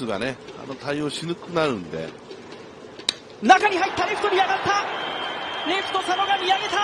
スがね、あの対応しにくくなるんで。中に入ったレフトに上がったレフト佐野が見上げた